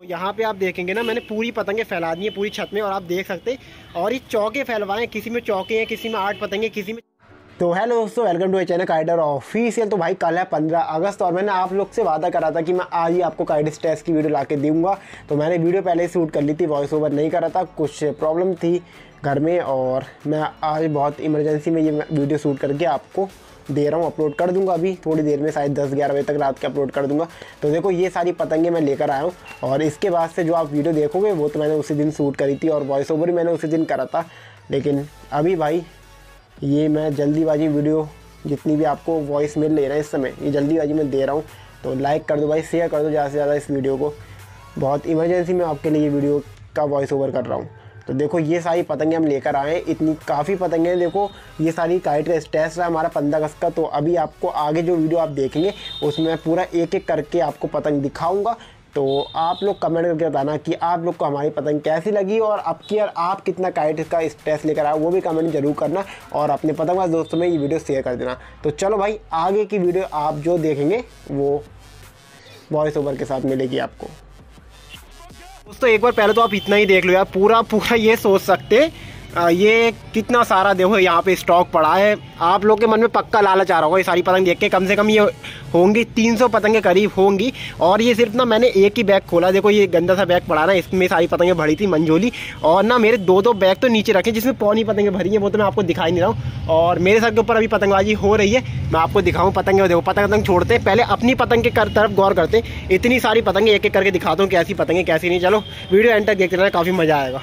तो यहाँ पे आप देखेंगे ना, मैंने पूरी पतंगे फैला दी है, पूरी छत में, और आप देख सकते और ये चौके फैलवाए, किसी में चौके हैं, किसी में आठ पतंगे, किसी में तो हेलो दोस्तों वेलकम टू चैनल काइडर ऑफिशियल तो भाई, कल है पंद्रह अगस्त, और मैंने आप लोग से वादा करा था कि मैं आज ही आपको काइडस टेस्ट की वीडियो ला के दूँगा। तो मैंने वीडियो पहले ही शूट कर ली थी वॉइस ओवर नहीं करा था, कुछ प्रॉब्लम थी घर में, और मैं आज बहुत इमरजेंसी में ये वीडियो शूट करके आपको दे रहा हूँ अपलोड कर दूँगा अभी। थोड़ी देर में शायद दस ग्यारह बजे तक रात के अपलोड कर दूँगा। तो देखो, ये सारी पतंगे मैं लेकर आया हूँ। और इसके बाद से जो आप वीडियो देखोगे, वो तो मैंने उसी दिन शूट करी थी और वॉइस ओवर भी मैंने उसी दिन करा था। लेकिन अभी भाई, ये मैं जल्दीबाजी वीडियो जितनी भी आपको वॉइस मिल रहा है इस समय, ये जल्दीबाजी में दे रहा हूँ। तो लाइक कर दो भाई शेयर कर दो ज़्यादा से ज़्यादा इस वीडियो को। बहुत इमरजेंसी में आपके लिए ये वीडियो का वॉइस ओवर कर रहा हूँ। तो देखो, ये सारी पतंगे हम लेकर आए इतनी काफ़ी पतंगे देखो, ये सारी काइट का टेस्ट रहा हमारा पंद्रह अगस्त का। तो अभी आपको आगे जो वीडियो आप देखेंगे, उसमें पूरा एक एक करके आपको पतंग दिखाऊँगा। तो आप लोग कमेंट करके बताना कि आप लोग को हमारी पतंग कैसी लगी और अब की यार आप कितना काइट का टेस्ट लेकर आए, वो भी कमेंट ज़रूर करना और अपने पतंगबाज दोस्तों में ये वीडियो शेयर कर देना। तो चलो भाई, आगे की वीडियो आप जो देखेंगे, वो वॉइस ओवर के साथ मिलेगी आपको। दोस्तों, एक बार पहले तो आप इतना ही देख लो यार, पूरा पूरा ये सोच सकते ये कितना सारा देखो यहाँ पे स्टॉक पड़ा है। आप लोग के मन में पक्का लालच आ रहा होगा, ये सारी पतंग देख के। कम से कम ये होंगी 300 पतंगे करीब होंगी। और ये सिर्फ़ ना मैंने एक ही बैग खोला। देखो ये गंदा सा बैग पड़ा ना, इसमें सारी पतंगे भरी थी मंजोली और ना मेरे दो दो बैग तो नीचे रखे, जिसमें पौनी पतंगे भरी है, वो तो मैं आपको दिखाई नहीं रहा हूँ। और मेरे सर के ऊपर अभी पतंगबाजी हो रही है। मैं आपको दिखाऊँ पतंगे, देखो पतंग पतंग छोड़ते हैं। पहले अपनी पतंग के तरफ़ गौर करते हैं। इतनी सारी पतंगे एक एक करके दिखाता हूँ, कैसी पतंगे, कैसी नहीं। चलो, वीडियो एंटर देखते रहना, काफ़ी मज़ा आएगा।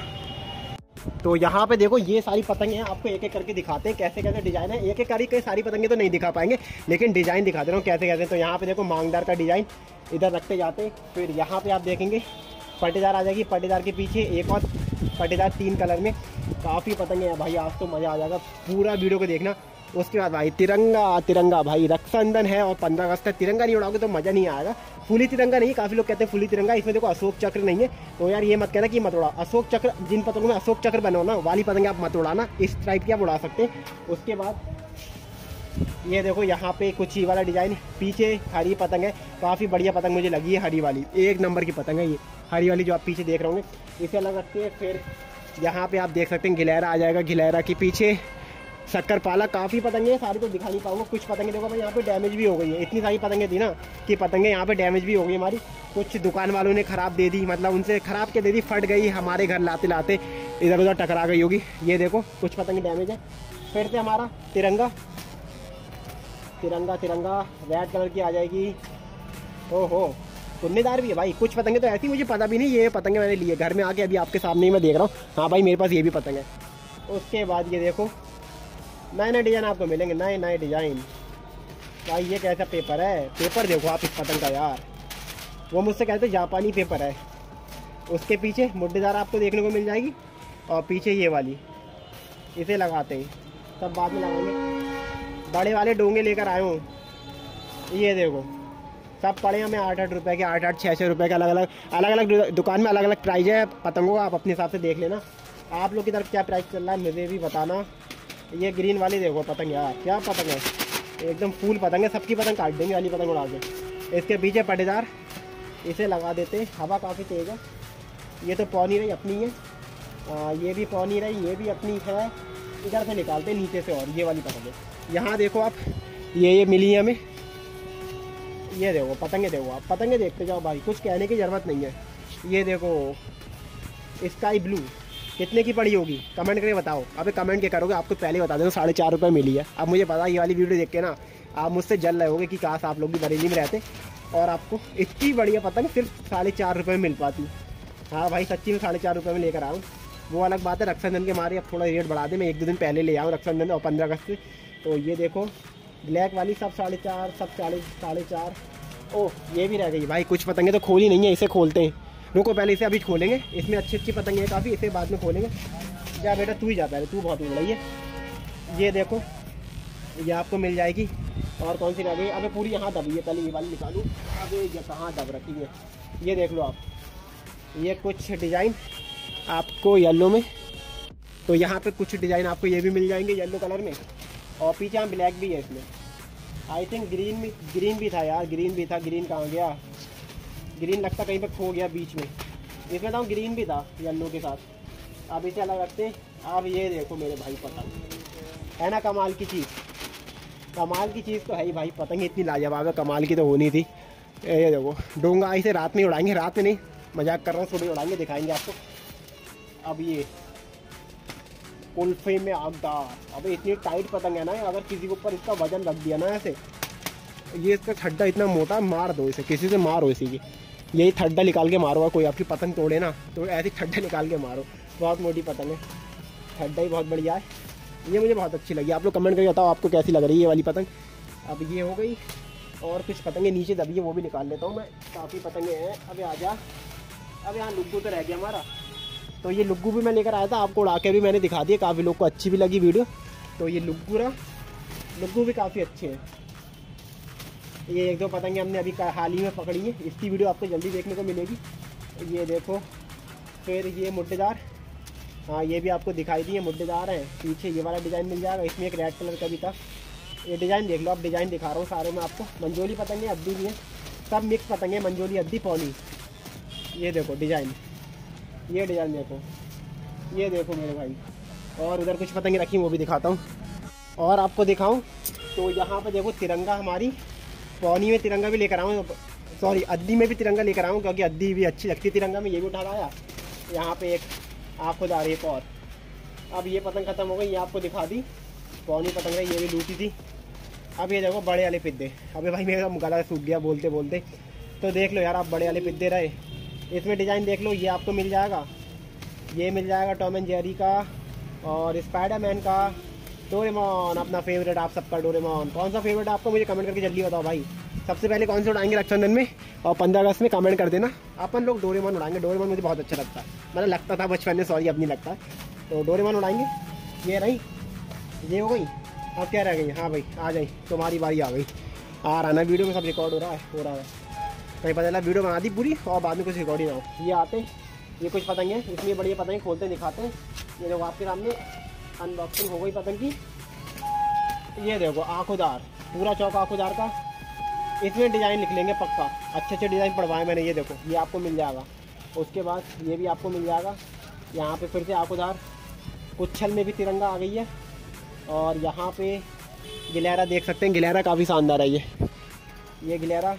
तो यहाँ पे देखो, ये सारी पतंगे हैं, आपको एक एक करके दिखाते हैं कैसे कैसे डिज़ाइन है। एक एक करके सारी पतंगे तो नहीं दिखा पाएँगे, लेकिन डिज़ाइन दिखा दे रहा हूँ कैसे कैसे। तो यहाँ पे देखो, मांगदार का डिज़ाइन इधर रखते जाते फिर यहाँ पे आप देखेंगे, पटेदार आ जाएगी, पटेदार के पीछे एक और पटेदार तीन कलर में। काफ़ी पतंगे हैं भाई, आज तो मज़ा आ जाएगा। पूरा वीडियो को देखना। उसके बाद भाई तिरंगा तिरंगा भाई रक्षाबंधन है और पंद्रह अगस्त है। तिरंगा नहीं उड़ाओगे तो मज़ा नहीं आएगा। फुली तिरंगा नहीं, काफ़ी लोग कहते हैं फुली तिरंगा, इसमें देखो अशोक चक्र नहीं है। तो यार ये मत कहना कि मत उड़ा अशोक चक्र, जिन पतंगों में अशोक चक्र बनो ना, वाली पतंग आप मत उड़ाना। इस टाइप की आप उड़ा सकते हैं। उसके बाद ये देखो यहाँ पे कुछ ही वाला डिज़ाइन पीछे हरी पतंग है। काफ़ी बढ़िया पतंग मुझे लगी है हरी वाली। एक नंबर की पतंग है ये। हरी वाली जो आप पीछे देख रहे होंगे। इसे अलग रखते हैं, फिर यहाँ पे आप देख सकते हैं गिलहरा आ जाएगा गिलहरा के पीछे। शक्कर पाला काफ़ी पतंगे हैं सारी तो दिखा नहीं पाऊँगा, कुछ पतंगे देखो भाई, यहाँ पे डैमेज भी हो गई है। इतनी सारी पतंगे थी ना कि पतंगे यहाँ पे डैमेज भी हो गई हमारी। कुछ दुकान वालों ने ख़राब दे दी मतलब उनसे ख़राब के दे दी, फट गई हमारे घर लाते लाते। इधर उधर टकरा गई होगी। ये देखो, कुछ पतंगे डैमेज है। फिर से हमारा तिरंगा। तिरंगा तिरंगा रेड कलर की आ जाएगी। ओहो कुन्नेदार भी है भाई। कुछ पतंगे तो ऐसी मुझे पता भी नहीं, ये पतंगे मैंने लिए। घर में आके अभी आपके सामने ही मैं देख रहा हूँ। हाँ भाई, मेरे पास ये भी पतंग है। उसके बाद ये देखो नए नए डिज़ाइन आपको मिलेंगे नए नए डिज़ाइन भाई, ये कैसा पेपर है? पेपर देखो आप इस पतंग का यार। वो मुझसे कहते जापानी पेपर है। उसके पीछे मुड्डेदार आपको देखने को मिल जाएगी, और पीछे ये वाली। इसे लगाते हैं। सब बाद में लगाएँगे। बड़े वाले डोंगे लेकर आए हूँ। ये देखो। सब पड़े हमें आठ आठ रुपये के, आठ आठ छः छः रुपये के अलग अलग अलग अलग दुकान में अलग अलग प्राइस है। पतंगों का आप अपने हिसाब से देख लेना। आप लोग की तरफ़ क्या प्राइस चल रहा है, मुझे भी बताना। ये ग्रीन वाली देखो पतंग यार क्या पतंग है? एकदम फूल पतंग है सबकी पतंग काट देंगे वाली पतंग उड़ा के। इसके पीछे पटेदार इसे लगा देते हवा काफ़ी तेज़ है। ये तो पौनी रही अपनी है। आ, ये भी पौनी रही ये भी अपनी है। इधर से निकालते नीचे से और ये वाली पतंग है। यहाँ देखो आप ये ये मिली है हमें। ये देखो पतंगे देखो आप पतंगे देखते जाओ भाई कुछ कहने की ज़रूरत नहीं है। ये देखो स्काई ब्लू कितने की पड़ी होगी? कमेंट करके बताओ। अबे कमेंट क्या करोगे? आपको पहले बता देना, साढ़े चार रुपये मिली है। अब मुझे पता ये वाली वीडियो देख के ना, आप मुझसे जल रहे होगे कि काश आप लोग भी बरेली में रहते और आपको इतनी बढ़िया पता नहीं सिर्फ़ साढ़े चार रुपये में मिल पाती। हाँ भाई, सच्ची में साढ़े चार रुपये में लेकर आऊँ। वो अलग बात है, रक्षाबंधन के मारे अब थोड़ा रेट बढ़ा दे, मैं एक दो दिन पहले ले आऊँ रक्षाबंधन और पंद्रह अगस्त तो ये देखो ब्लैक वाली सब साढ़े चार, सब साढ़े साढ़े चार। ओह, ये भी रह गई। भाई, कुछ पतंगे तो खोली नहीं है, इसे खोलते हैं। रुको, पहले इसे अभी खोलेंगे। इसमें अच्छी अच्छी पतंगे हैं काफ़ी, इसे बाद में खोलेंगे। जा बेटा, तू ही जा पहले, तू बहुत उड़ रही है। ये देखो, ये आपको मिल जाएगी। और कौन सी गई? अबे, पूरी यहाँ दबी है, पहले ये वाली निकालूँ। अबे, ये कहाँ दब रखी है? ये देख लो आप। ये कुछ डिज़ाइन आपको येलो में। तो यहाँ पे कुछ डिज़ाइन आपको ये भी मिल जाएँगे, येलो कलर में। और पीछे ब्लैक भी है इसमें। आई थिंक ग्रीन भी ग्रीन भी था यार ग्रीन भी था ग्रीन कहाँ गया? ग्रीन लगता कहीं पर खो गया बीच में। इसमें तो ग्रीन भी था येल्लो के साथ। अब इसे अलग रखते आप ये देखो मेरे भाई पतंग। है ना कमाल की चीज़? कमाल की चीज़ तो है ही भाई, पतंग इतनी लाजवाब है, कमाल की तो होनी थी। ये देखो, डोंगा इसे रात में उड़ाएँगे, रात में नहीं। मज़ाक कर रहा हूँ, सुबह उड़ाएँगे, दिखाएँगे आपको। अब ये, कुल्फे में आगदार अब इतनी टाइट पतंग है ना, अगर किसी के ऊपर इसका वज़न रख दिया ना ऐसे ये इसका ठड्डा इतना मोटा, मार दो इसे, किसी से मारो इसी की। यही ठड्डा निकाल के मारो कोई आपकी पतंग तोड़े ना तो ऐसी ठड्डा निकाल के मारो। बहुत मोटी पतंग है। ठड्डा ही बहुत बढ़िया है। ये मुझे बहुत अच्छी लगी। आप लोग कमेंट करके बताओ आपको कैसी लग रही है ये वाली पतंग। अब ये हो गई, और कुछ पतंगे नीचे दबी है, वो भी निकाल लेता हूँ मैं। काफ़ी पतंगे हैं। अब आ जा। अब यहाँ लुग्गू तो रह गया हमारा। तो ये लुग्गू भी मैं लेकर आया था, आपको उड़ा के भी मैंने दिखा दिया। काफ़ी लोग को अच्छी भी लगी वीडियो। तो ये लुग्गू रहा। लुग्गू भी काफ़ी अच्छे हैं। ये एक दो पतंगे हमने अभी हाल ही में पकड़ी है। इसकी वीडियो आपको जल्दी देखने को मिलेगी। ये देखो, फिर ये मुड्डेदार हाँ ये भी आपको दिखाई दिए मुड्डेदार हैं। पीछे ये वाला डिज़ाइन मिल जाएगा, इसमें एक रेड कलर का भी था। ये डिज़ाइन देख लो, आप डिज़ाइन दिखा रहा हूँ सारे में आपको। मंजोली पतंगे, अद्दी भी है। सब मिक्स पतंगे, मंजोली, अद्दी पौनी ये देखो, डिज़ाइन। ये डिज़ाइन देखो। ये देखो मेरे भाई। और उधर कुछ पतंगे रखी वो भी दिखाता हूँ। और आपको दिखाऊँ तो यहाँ पर देखो, तिरंगा हमारी। पौनी में तिरंगा भी लेकर आऊँ सॉरी अद्दी में भी तिरंगा लेकर आऊँ, क्योंकि अद्दी भी अच्छी लगती तिरंगा, में ये भी उठा लाया। यहाँ पे एक आपको जा रही एक और। अब ये पतंग ख़त्म हो गई, ये आपको दिखा दी। पौनी पतंग है, ये भी लूटी थी। अब ये देखो, बड़े वाले पिद्दे। अभी भाई, मेरा गला सूख गया बोलते बोलते। तो देख लो यार, आप बड़े वाले पिद्दे रहे। इसमें डिज़ाइन देख लो, ये आपको मिल जाएगा। ये मिल जाएगा टॉम एंड जेरी का और स्पाइडरमैन का। डोरेमोन, अपना फेवरेट आप सबका डोरेमोन। कौन सा फेवरेट आपको मुझे कमेंट करके जल्दी बताओ भाई। सबसे पहले कौन से उड़ाएँगे रक्षाबंधन में? और पंद्रह अगस्त में कमेंट कर देना। अपन लोग डोरेमोन उड़ाएँगे। डोरेमोन मुझे बहुत अच्छा लगता है। मतलब लगता था बचपन में सॉरी अब नहीं लगता। तो डोरेमोन उड़ाएँगे। ये रही। ये हो गई। अब क्या रह गई? हाँ भाई, आ जाई। तुम्हारी बारी आ गई। आ रहा ना वीडियो में सब रिकॉर्ड हो रहा है। हो रहा है। कहीं पता चला वीडियो बना दी पूरी, और बाद में कुछ रिकॉर्डिंग हो ये आते ये कुछ पतंग। है इसलिए बढ़िया पतंग खोलते, दिखाते हैं। ये लोग आपके सामने। अनबॉक्सिंग हो गई पतंग की। ये देखो, आंखोदार, पूरा चौक आंखोदार का। इसमें डिज़ाइन निकलेंगे पक्का। अच्छे अच्छे डिज़ाइन पढ़वाए मैंने, ये देखो, ये आपको मिल जाएगा। उसके बाद ये भी आपको मिल जाएगा। यहाँ पे फिर से आंखोदार। कुछल में भी तिरंगा आ गई है। और यहाँ पे गिलहरा देख सकते हैं। गिलहरा काफ़ी शानदार है ये। ये गिलहरा,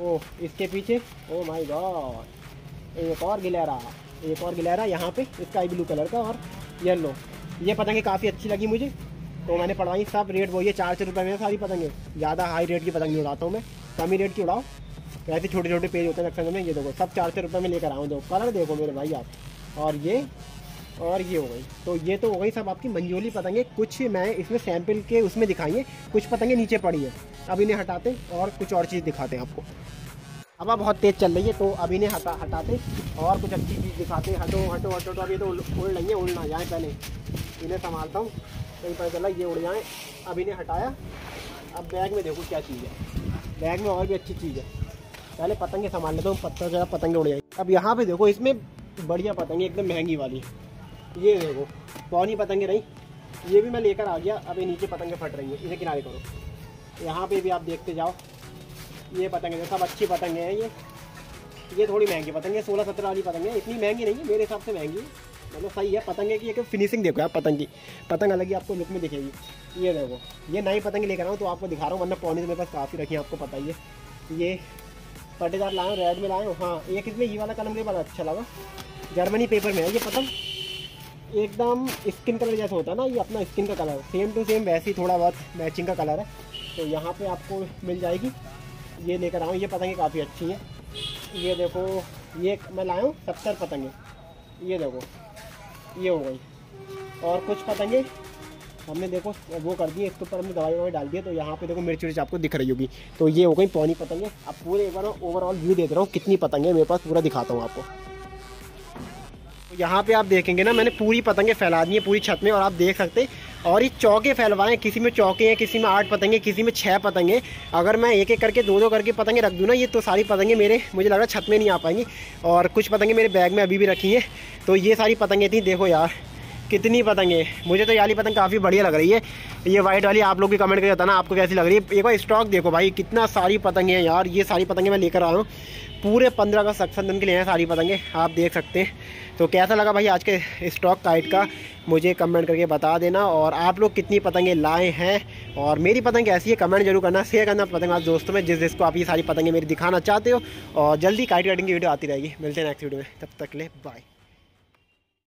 ओह, इसके पीछे ओ माय गॉड एक और गिलहरा, एक और गिलहरा यहाँ पे स्काई ब्लू कलर का और येलो ये पतंगे काफ़ी अच्छी लगी मुझे। तो मैंने पढ़वाई सब रेट वही है चार सौ रुपये में सारी पतंगे। ज़्यादा हाई रेट की पतंग उड़ाता हूँ मैं। कम ही रेट की उड़ाओ वैसे छोटे छोटे पेज होते हैं रक्षण में, ये देखो, सब चार सौ रुपये में लेकर आऊँ देखो कलर देखो मेरे भाई आप। और ये और ये हो गई। तो ये तो हो गई सब आपकी मंजोली पतंगे। कुछ मैं इसमें सैंपल के उसमें दिखाई कुछ पतंगे नीचे पड़ी है। अब इन्हें हटाते और कुछ और चीज़ दिखाते हैं आपको। हवा बहुत तेज़ चल रही है तो अब इन्हें हटा, हटाते और कुछ अच्छी चीज़ दिखाते हटो हटो हटो तो अभी तो उड़ नहीं है उड़ना जाए पहले। इन्हें संभालता हूँ कहीं पता चला ये उड़ जाएँ। अब इन्हें हटाया। अब बैग में देखो क्या चीज़ है। बैग में और भी अच्छी चीज़ है। पहले पतंगे संभाल लेता हूँ, पत्ता जगह पतंगे उड़ जाए अब यहाँ पे देखो, इसमें बढ़िया पतंगे, एकदम महँगी वाली। ये देखो पौनी पतंगे रही। ये भी मैं लेकर आ गया अभी नीचे पतंगे फट रही है। इसे किनारे करो। यहाँ पे भी आप देखते जाओ। ये पतंगे सब अच्छी पतंगे हैं ये। ये थोड़ी महँगी पतंग है, सोलह सत्रह वाली पतंग है। इतनी महँगी नहीं है, मेरे हिसाब से महँगी मतलब सही है, पतंगे की एक फिनिशिंग देखो आप पतंग। की पतंग अलग ही आपको लुक में दिखेगी। ये देखो, ये नई पतंग लेकर आऊँ तो आपको दिखा रहा हूँ, वरना पौनी मेरे पास काफ़ी रखी है, आपको पता ही है। ये पटेदार लाए रेड में लाए हाँ एक इसमें ये वाला कलर मुझे बड़ा अच्छा लगा। जर्मनी पेपर में है ये पतंग। एकदम स्किन कलर जैसा होता है ना, ये अपना स्किन का कलर सेम टू सेम वैसे ही थोड़ा बहुत मैचिंग का कलर है। तो यहाँ पे आपको मिल जाएगी। ये लेकर आऊँ, ये पतंगे काफ़ी अच्छी हैं। ये देखो, ये मैं लाया हूँ सत्तर पतंगे। ये देखो ये हो गई। और कुछ पतंगे हमने देखो, वो कर दिए, इसके ऊपर हमने दवाई ववाई डाल दिया तो यहाँ पे देखो मिर्च मिर्च आपको दिख रही होगी। तो ये हो गई, पौनी पतंगे। अब पूरे एक बार ओवरऑल व्यू दे दे रहा हूँ, कितनी पतंगे मेरे पास, पूरा दिखाता हूँ आपको। यहाँ पे आप देखेंगे ना, मैंने पूरी पतंगे फैला दी है पूरी छत में और आप देख सकते और ये चौके फैलवाएँ, किसी में चौके हैं, किसी में आठ पतंगे, किसी में छः पतंगे। अगर मैं एक एक करके दो दो करके पतंगे रख दूँ ना, ये तो सारी पतंगे मेरे, मुझे लग रहा है छत में नहीं आ पाएँगी। और कुछ पतंगे मेरे बैग में अभी भी रखी हैं। तो ये सारी पतंगे थी, देखो यार, कितनी पतंगे। मुझे तो याली पतंग काफ़ी बढ़िया लग रही है। ये वाइट वाली आप लोग भी कमेंट करके बताना आपको कैसी लग रही है। एक बार स्टॉक देखो भाई, कितना सारी पतंगे हैं यार, ये सारी पतंगे मैं लेकर आया हूँ। पूरे पंद्रह अगस्त रक्षाबंधन के लिए हैं सारी पतंगे आप देख सकते हैं। तो कैसा लगा भाई आज के स्टॉक काइट का? मुझे कमेंट करके बता देना और आप लोग कितनी पतंगे लाए हैं? और मेरी पतंग ऐसी है कमेंट ज़रूर करना। शेयर करना पतंग आप दोस्तों में, जिस जिसको आप ये सारी पतंगे मेरी दिखाना चाहते हो। और जल्दी काइट कटिंग की वीडियो आती रहेगी। मिलते हैं नेक्स्ट वीडियो में। तब तक ले बाय